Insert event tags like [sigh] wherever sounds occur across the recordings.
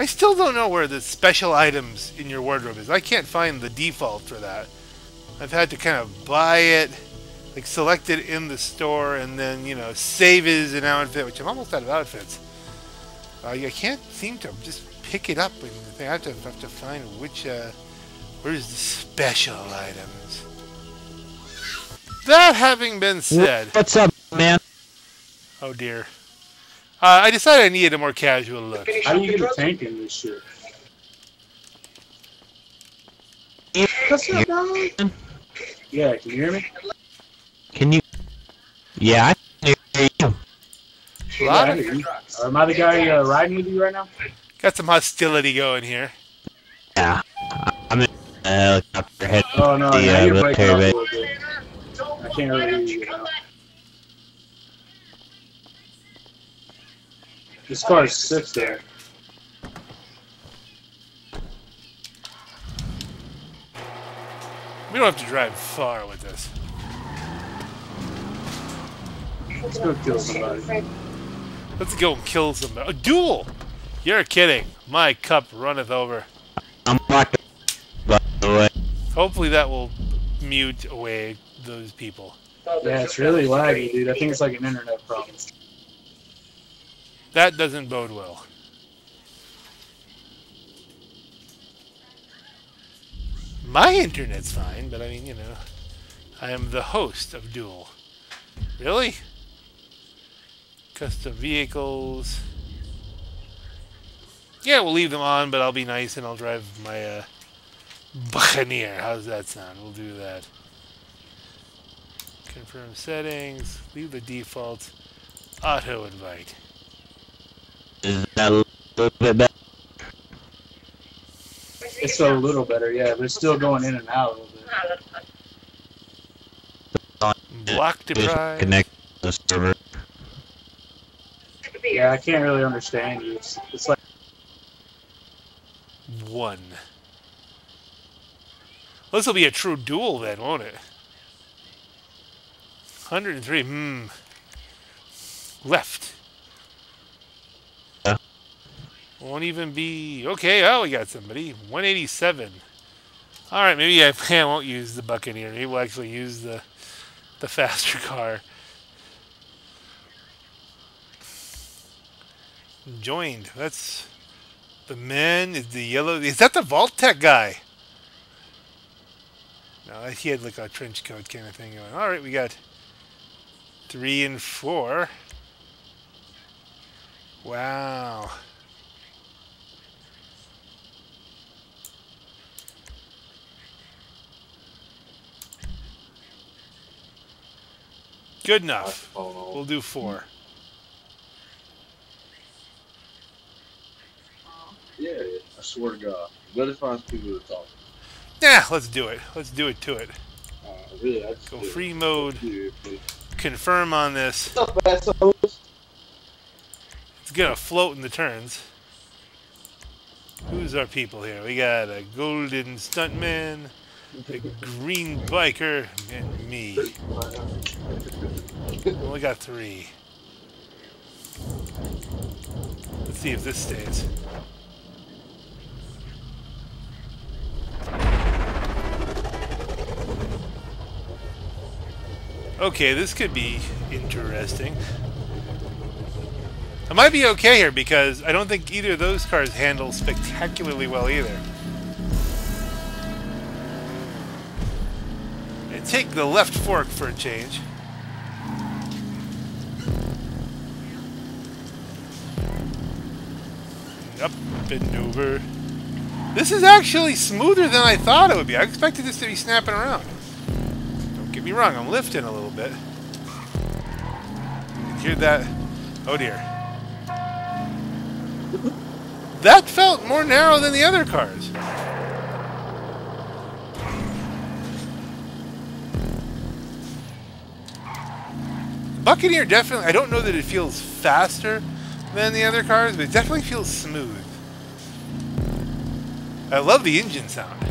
I still don't know where the special items in your wardrobe is. I can't find the default for that. I've had to kind of buy it, like select it in the store, and then, you know, save it as an outfit, which I'm almost out of outfits. Uh, I can't seem to just pick it up. And I have to, have to find which, uh, where's the special items. That having been said... What's up, man? Oh dear. Uh, I decided I needed a more casual look. How do you get a tank in this shit? Yeah, can you hear me? Can you? Yeah, I can hear you. A lot Yeah, I of- hear you. Am I the guy uh, riding with you right now? got some hostility going here. Yeah, I'm in a helicopter head. Oh no, the now uh, you're military up a base. little bit. I can't really hear you now. This car sits there. We don't have to drive far with this. Let's go kill somebody. Let's go and kill somebody. A duel! You're kidding. My cup runneth over. I'm walking. By the way, Hopefully that will mute away those people. Yeah, it's really laggy, dude. I think it's like an internet problem. That doesn't bode well. My internet's fine, but I mean, you know, I am the host of Duel. Really? Custom vehicles. Yeah, we'll leave them on, but I'll be nice and I'll drive my uh, Buccaneer. How's that sound? We'll do that. Confirm settings. Leave the default. Auto invite. Is that a little bit better? It's a little better, yeah, but it's still going in and out a little bit. Block Just deprive. connect the server. Yeah, I can't really understand you. It's, it's like One. This will be a true duel then, won't it? 103. Hmm. Left. Yeah. Won't even be. Okay, oh, we got somebody. 187. All right, maybe I, [laughs] I won't use the Buccaneer. Maybe we'll actually use the the faster car. Joined. That's the man is the yellow. Is that the Vault Tech guy? No, he had like a trench coat kind of thing going. All right, we got three and four. Wow. Good enough. We'll do four. Yeah, I swear to God. Let us find people to talk. Yeah, let's do it. Let's do it to it. Uh, really, Go do it. free mode. Please. Confirm on this. Up. It's gonna float in the turns. Who's our people here? We got a golden stuntman, a green biker, and me. Only got three. Let's see if this stays. Okay, this could be interesting. I might be okay here because I don't think either of those cars handle spectacularly well either. Take the left fork for a change. Up and over. This is actually smoother than I thought it would be. I expected this to be snapping around. Don't get me wrong, I'm lifting a little bit. You hear that? Oh dear. That felt more narrow than the other cars. Buccaneer definitely, I don't know that it feels faster than the other cars, but it definitely feels smooth. I love the engine sound.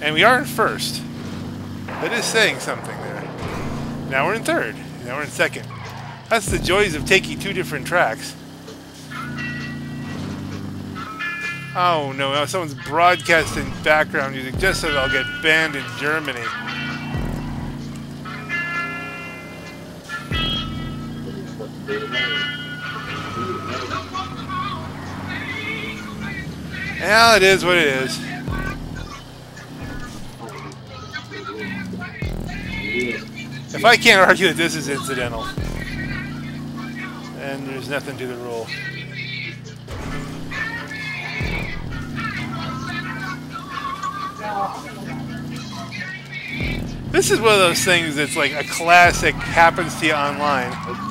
And we are in first. That is saying something there. Now we're in third. Now we're in second. That's the joys of taking two different tracks. Oh no, someone's broadcasting background music just so they'll get banned in Germany. Yeah, it is what it is. If I can't argue that this is incidental, then there's nothing to the rule. This is one of those things that's like a classic happens to you online.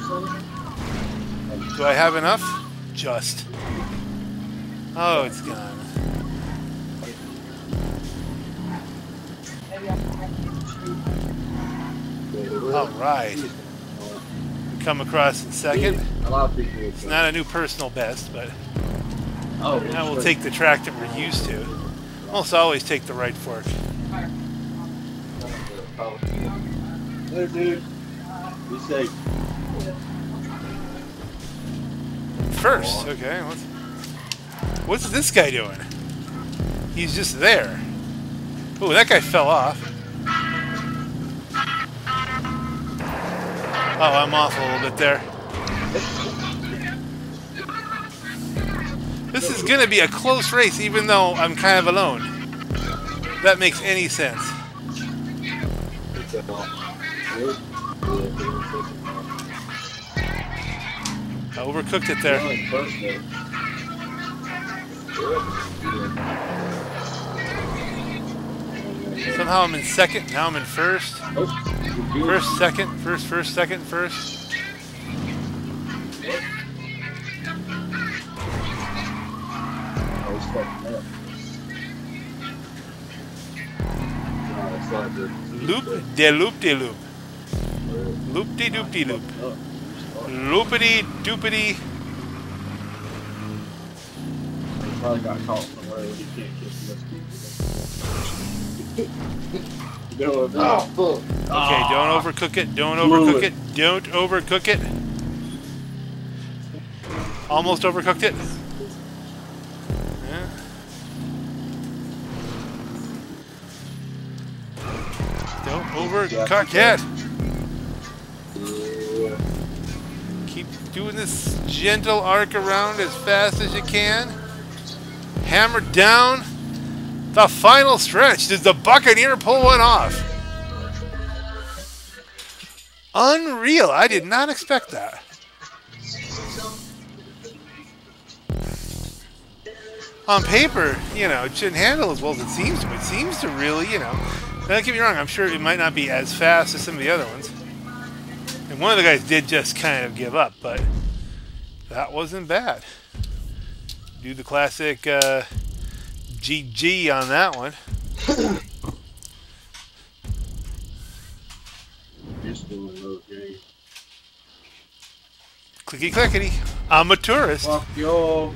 Do I have enough? Just. Oh, it's gone. All right. Come across in second. A lot of people. It's not a new personal best, but Oh, now we'll take the track that we're used to. Almost always take the right fork. Hey, dude. Be safe. First, okay. What's, what's this guy doing? He's just there. Oh, that guy fell off. Oh, I'm off a little bit there. This is going to be a close race, even though I'm kind of alone. If that makes any sense. Overcooked it there. Somehow I'm in second. Now I'm in first. First, second, first, first, second, first. Loop de loop de loop. Loop de doop de loop. Loopity doopity. Probably got caught somewhere that he can't kiss most people. Oh, fuck. Okay, ah. don't overcook it. Don't overcook it. it. Don't overcook it. Almost overcooked it. Yeah. Don't overcook it. Doing this gentle arc around as fast as you can. Hammer down. The final stretch. Does the Buccaneer pull one off? Unreal. I did not expect that. On paper, you know, it shouldn't handle as well as it seems to. It seems to really, you know. Don't get me wrong, I'm sure it might not be as fast as some of the other ones. And one of the guys did just kind of give up, but that wasn't bad. Do the classic uh, GG on that one. You're still in those games. Clicky clickety. I'm a tourist. Fuck yo.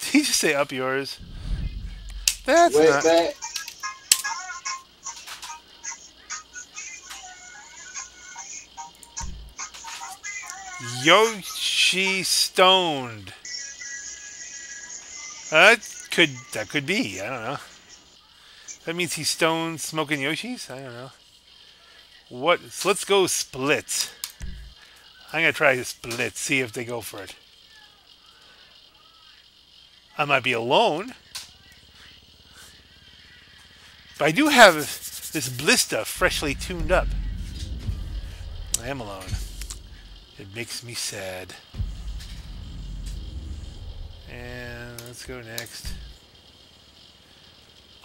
Did he just say up yours? That's Wait not. back. Yoshi stoned. Uh, that could that could be. I don't know. That means he's stoned smoking Yoshis. I don't know. What? So let's go split. I'm gonna try to split. See if they go for it. I might be alone, but I do have this Blista freshly tuned up. I am alone. It makes me sad. And let's go next.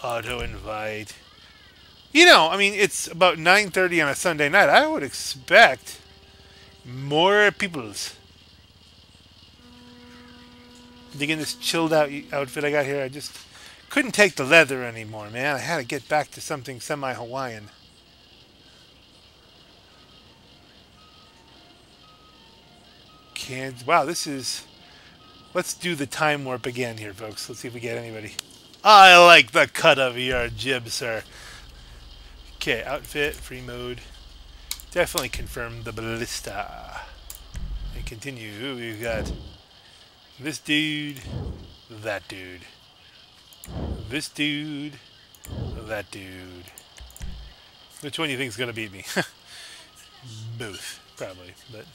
Auto invite. You know, I mean, it's about 9.30 on a Sunday night. I would expect more peoples. Digging this chilled out outfit I got here. I just couldn't take the leather anymore, man. I had to get back to something semi-Hawaiian. Wow, this is. Let's do the time warp again here, folks. Let's see if we get anybody. I like the cut of your jib, sir. Okay, outfit, free mode. Definitely confirm the Blista. And continue. We've got This dude, that dude. This dude, that dude. Which one do you think is going to beat me? [laughs] Both, probably, but...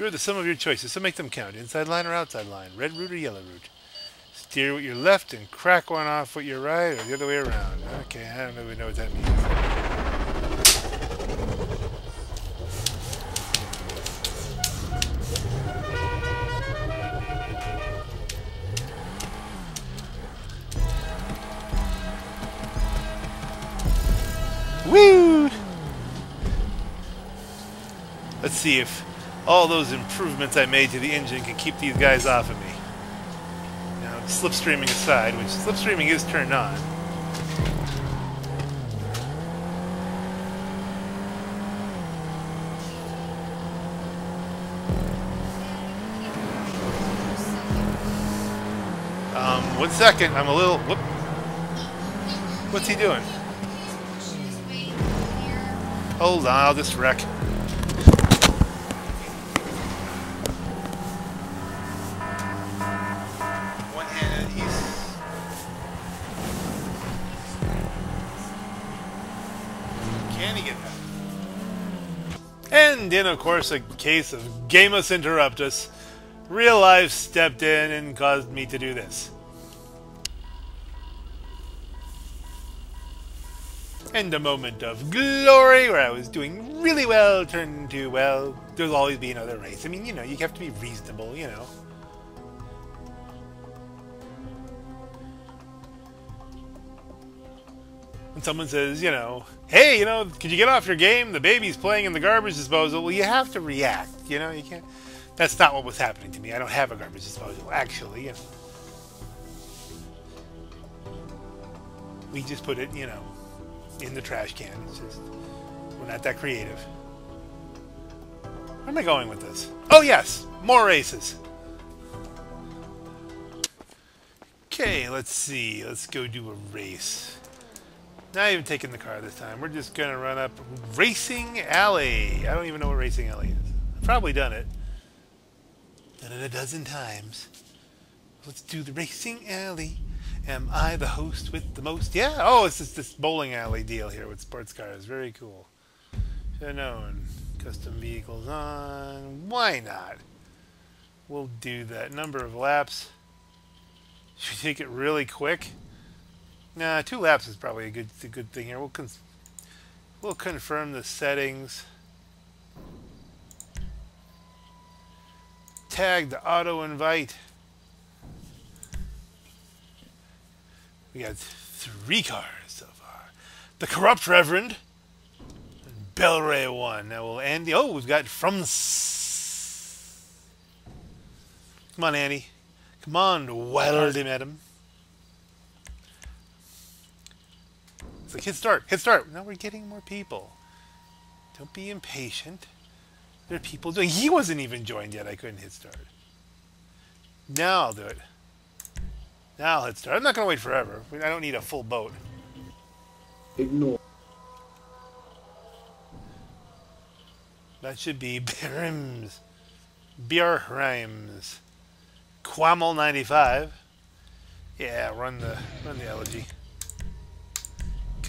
You're the sum of your choices, so make them count. Inside line or outside line, red route or yellow route. Steer with your left and crack one off with your right, or the other way around. Okay, I don't really know what that means. Woo! Let's see if all those improvements I made to the engine can keep these guys off of me. Now, slipstreaming aside, which slipstreaming is turned on. Um, one second, I'm a little. Whoop. What's he doing? Hold on, I'll just wreck. And in of course a case of Gamus Interruptus, real life stepped in and caused me to do this. And a moment of glory where I was doing really well turned into, well, there'll always be another race. I mean, you know, you have to be reasonable, you know. When someone says, you know, hey, you know, could you get off your game? The baby's playing in the garbage disposal. Well, you have to react, you know, you can't. That's not what was happening to me. I don't have a garbage disposal, actually. You know. We just put it, you know, in the trash can. It's just we're not that creative. Where am I going with this? Oh yes, more races. Okay, let's see. Let's go do a race. Not even taking the car this time. We're just gonna run up Racing Alley. I don't even know what Racing Alley is. I've probably done it. Done it a dozen times. Let's do the Racing Alley. Am I the host with the most? Yeah. Oh, it's just this bowling alley deal here with sports cars. Very cool. Should have known. Custom vehicles on. Why not? We'll do that. Number of laps. Should we take it really quick? Nah, two laps is probably a good a good thing here. We'll we'll confirm the settings. Tag the auto invite. We got three cars so far. The Corrupt Reverend. And Belray 1. Now we'll Andy. Oh, we've got from. Come on, Andy. Come on, wild madam. It's like hit start, hit start. Now we're getting more people. Don't be impatient. There are people doing. He wasn't even joined yet. I couldn't hit start. Now I'll do it. Now let's start. I'm not going to wait forever. I don't need a full boat. Ignore. That should be [laughs] Berims. Bjerheims. Quamel 95. Yeah, run the run the elegy.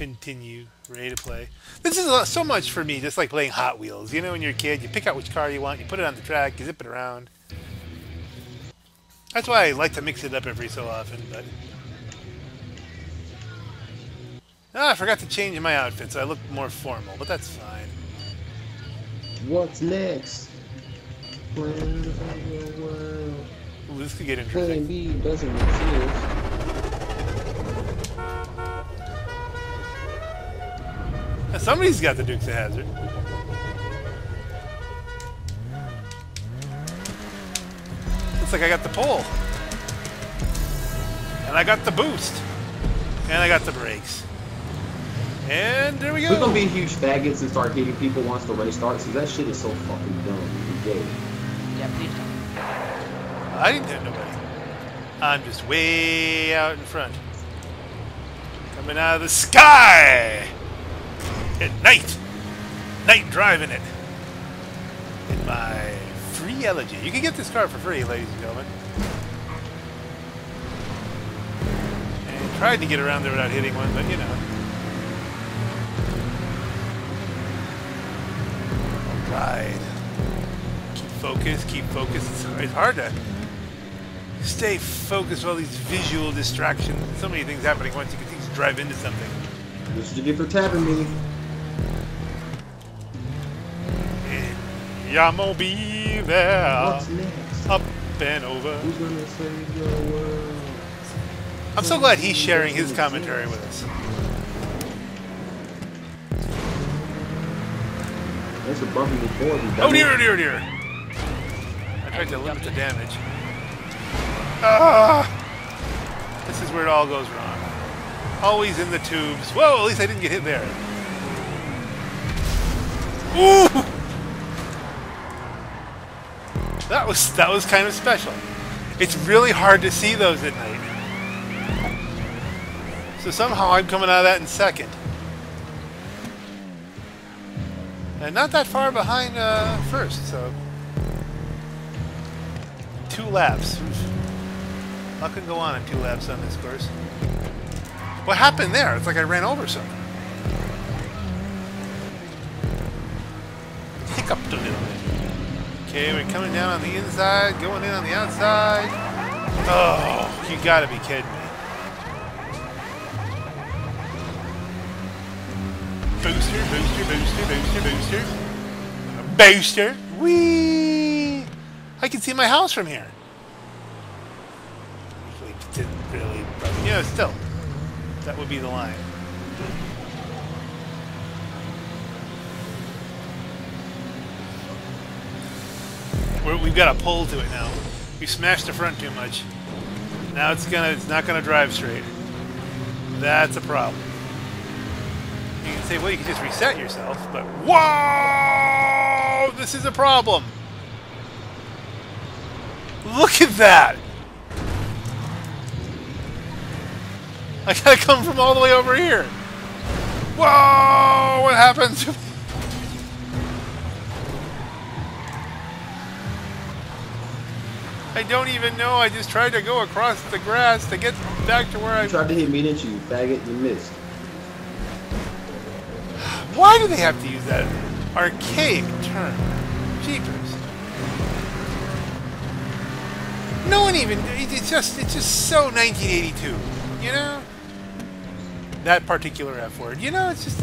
Continue. Ready to play. This is lot- so much for me, just like playing Hot Wheels. You know, when you're a kid, you pick out which car you want, you put it on the track, you zip it around. That's why I like to mix it up every so often, but... Ah, I forgot to change my outfit, so I look more formal, but that's fine. What's next? Where the fuck world? Ooh, this could get Plan interesting. B doesn't exist. Somebody's got the Dukes of Hazzard. Looks like I got the pole. And I got the boost. And I got the brakes. And there we go. We're gonna go. be huge faggots and start hitting people once the race starts, because that shit is so fucking dumb and gay. Yeah, please don't. I didn't hit nobody. I'm just way out in front. Coming out of the sky! At night! Night driving it. In my free elegy. You can get this car for free, ladies and gentlemen. And tried to get around there without hitting one, but you know. Alright. Keep focused, keep focused. It's, it's hard to stay focused with all these visual distractions. So many things happening once you can just drive into something. What you get for tapping me. And I'ma be there, What's next? up and over. Who's gonna save your world? I'm so glad he's sharing his commentary with us. For bumping me you Oh dear, oh dear, dear. I tried to limit the damage. Ah! This is where it all goes wrong. Always in the tubes. Whoa, at least I didn't get hit there. Ooh! That was that was kind of special. It's really hard to see those at night. So somehow I'm coming out of that in second. And not that far behind uh, first, so two laps. I couldn't go on in two laps on this course. What happened there? It's like I ran over something. Hiccuped a. Okay, we're coming down on the inside, going in on the outside. Oh, you gotta be kidding me. Booster, booster, booster, booster, booster. Booster. Whee! I can see my house from here. Actually, didn't really, you know, still, that would be the line. We're, we've got a pull to it now. We smashed the front too much. Now it's gonna, it's not gonna drive straight. That's a problem. You can say, well, you can just reset yourself, but whoa, this is a problem. Look at that. I gotta come from all the way over here. Whoa, what happened I don't even know. I just tried to go across the grass to get back to where I tried to hit me, didn't you, faggot? You missed. [sighs] Why do they have to use that archaic term? Jeepers. No one even. It's just. It's just so 1982. You know. That particular F word. You know. It's just.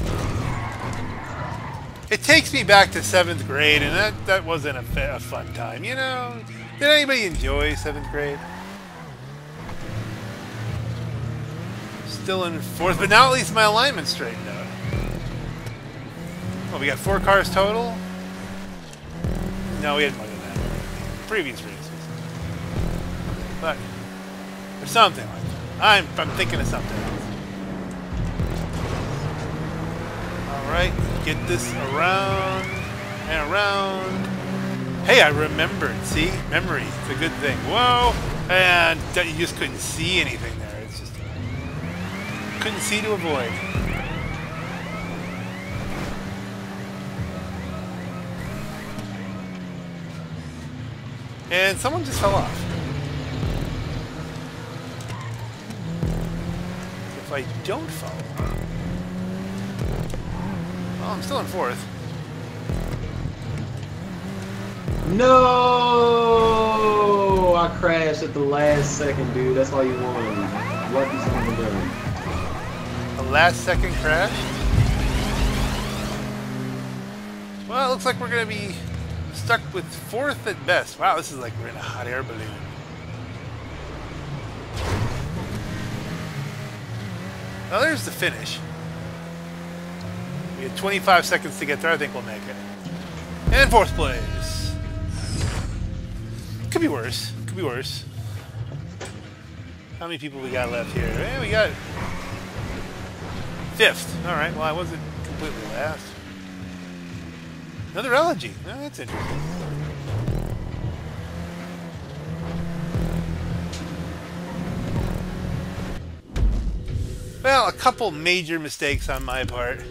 It takes me back to seventh grade, and that that wasn't a, a fun time. You know. Did anybody enjoy seventh grade? Still in fourth, but now at least my alignment's straightened out. Well, we got four cars total. No, we had more than that. Previous races. But, or something like that. I'm, I'm thinking of something else. Alright, get this around and around. Hey, I remembered. See? Memory. It's a good thing. Whoa! And you just couldn't see anything there. It's just. Couldn't see to avoid. And someone just fell off. If I don't fall. Well, I'm still in fourth. No! I crashed at the last second, dude. That's all you wanted. Lucky son of a gun. A last second crash. Well, it looks like we're going to be stuck with fourth at best. Wow, this is like we're in a hot air balloon. Well, there's the finish. We had 25 seconds to get there. I think we'll make it. And fourth place. Could be worse. Could be worse. How many people we got left here? Eh, we got fifth. All right. Well, I wasn't completely last. Another elegy. Oh, that's interesting. Well, a couple major mistakes on my part,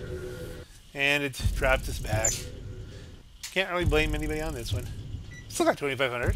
and it dropped us back. Can't really blame anybody on this one. Still got 2,500.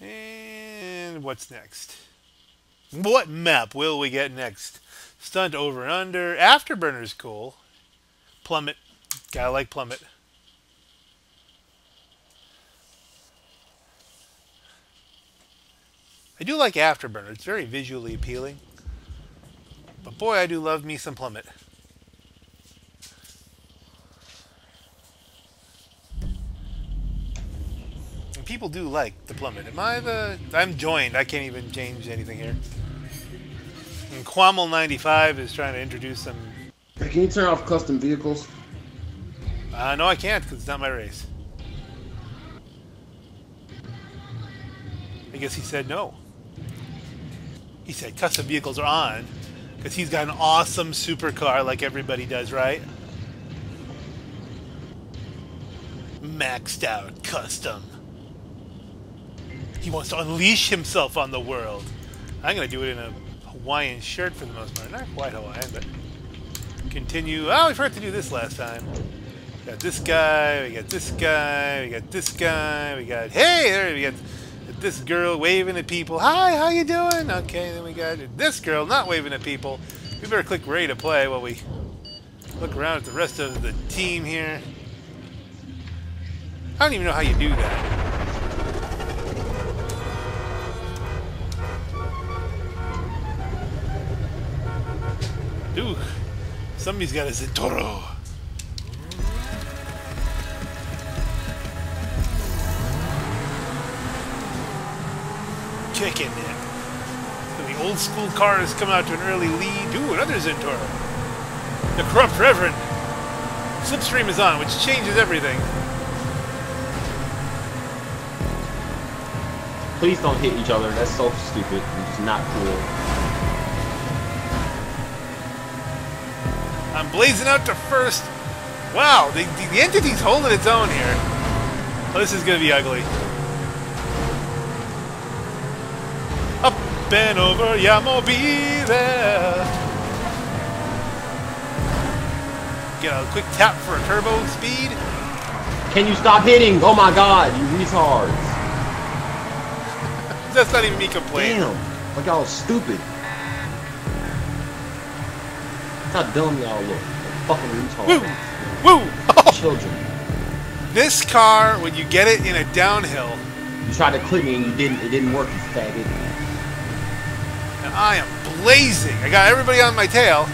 And what's next? What map will we get next? Stunt over and under. Afterburner's cool. Plummet. Gotta like Plummet. I do like Afterburner. It's very visually appealing. But boy, I do love me some Plummet. People do like the Plummet. Am I the... I'm joined. I can't even change anything here. And Quamel95 is trying to introduce some... Can you turn off custom vehicles? Uh, no, I can't because it's not my race. I guess he said no. He said custom vehicles are on because he's got an awesome supercar like everybody does, right? Maxed out custom. He wants to unleash himself on the world. I'm going to do it in a Hawaiian shirt for the most part. Not quite Hawaiian, but continue. Oh, we forgot to do this last time. We got this guy, we got this guy, we got this guy, we got, hey, there we got this girl waving at people. Hi, how you doing? Okay, then we got this girl not waving at people. We better click ready to play while we look around at the rest of the team here. I don't even know how you do that. Ooh, somebody's got a Zentorno. Kicking it. So the old school car has come out to an early lead. Ooh, another Zentorno. The corrupt Reverend. Slipstream is on, which changes everything. Please don't hit each other. That's so stupid. and just not cool. I'm blazing out to first. Wow, the, the, the entity's holding its own here. Oh, this is going to be ugly. Up and over, yeah, I'll be there. Get a quick tap for a turbo speed. Can you stop hitting? Oh my god, you retards. [laughs] That's not even me complaining. Damn. Look y'all stupid. How dumb y'all look. Fucking Woo! retards. Woo! [laughs] Children. This car, when you get it in a downhill, You tried to clip me and you didn't. It didn't work, you faggot. and I am blazing. I got everybody on my tail.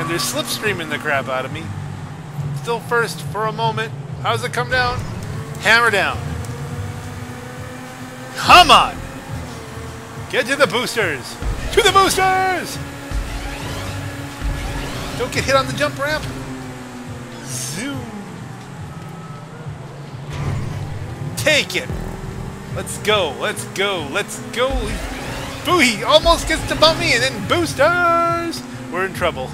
And they're slipstreaming the crap out of me. Still first for a moment. How does it come down? Hammer down. Come on! Get to the boosters! To the boosters! Don't get hit on the jump ramp. Zoom. Take it. Let's go. Let's go. Let's go. Boo! He almost gets to bump me, and then boosters. We're in trouble.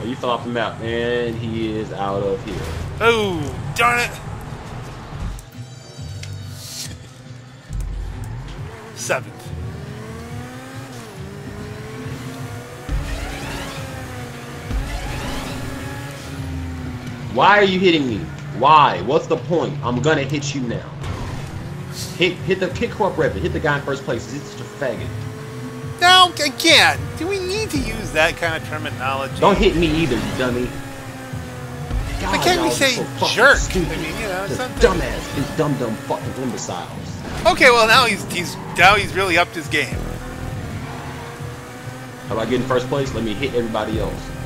Oh, you fell off the map, and he is out of here. Oh, darn it. Seventh. Why are you hitting me? Why? What's the point? I'm gonna hit you now. Hit, hit the kick corp rep. Hit the guy in first place. He's just a faggot. Now, again, do we need to use that kind of terminology? Don't hit me either, you dummy. God, Why can't we say so jerk? Stupid. I mean, you know, something- dumbass, these dumb dumb fucking imbeciles. Okay, well now he's he's now he's really upped his game. How about getting first place? Let me hit everybody else.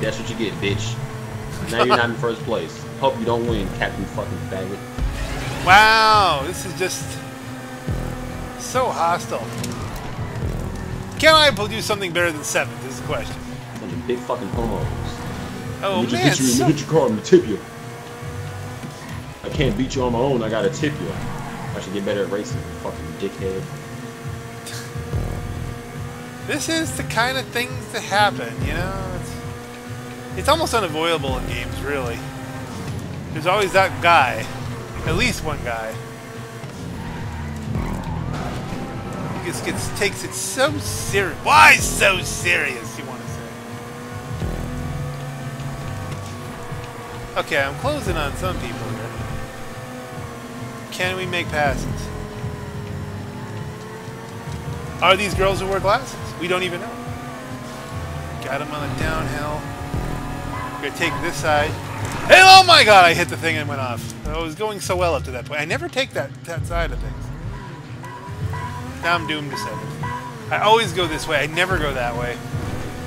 That's what you get, bitch. Now you're not in first place. Hope you don't win, Captain fucking faggot. Wow, this is just so hostile. Can I do something better than seventh? Is the question. Bunch of big fucking homos. Oh man, hit you, so- hit your car, I'm gonna tip you. I can't beat you on my own, I gotta tip you. I should get better at racing, you fucking dickhead. this is the kind of things that happen, you know? It's, almost unavoidable in games, really. There's always that guy, at least one guy. Just gets takes it so serious. Why so serious? You want to say? Okay, I'm closing on some people here. Can we make passes? Are these girls who wear glasses? We don't even know. Got him on the downhill. Gonna take this side. Hey, oh my god, I hit the thing and went off. I was going so well up to that point. I never take that, that side of things. Now I'm doomed to seventh. I always go this way. I never go that way.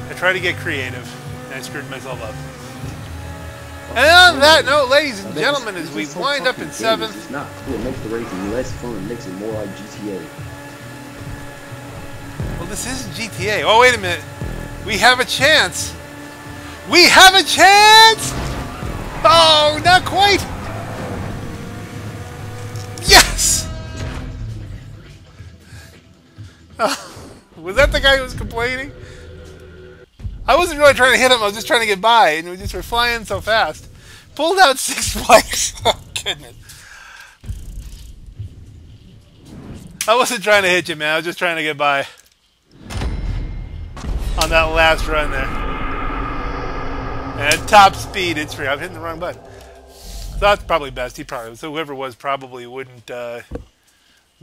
I try to get creative, and I screwed myself up. And on that note, ladies and gentlemen, as we wind up in seventh, It's not cool, it makes the racing less fun, it makes it more like GTA. Well, this is GTA. Oh, wait a minute. We have a chance. We have a chance! Oh, not quite. Yes! Oh, was that the guy who was complaining? I wasn't really trying to hit him. I was just trying to get by, and we just were flying so fast. Pulled out [laughs] six bikes. [laughs] Oh, goodness. I wasn't trying to hit you, man. I was just trying to get by on that last run there. At top speed, it's free. I'm hitting the wrong button. So that's probably best. He probably, so whoever was probably wouldn't, uh,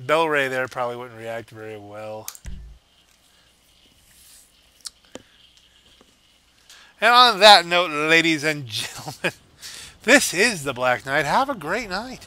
Bellray there probably wouldn't react very well. And on that note, ladies and gentlemen, [laughs] this is the Black Knight. Have a great night.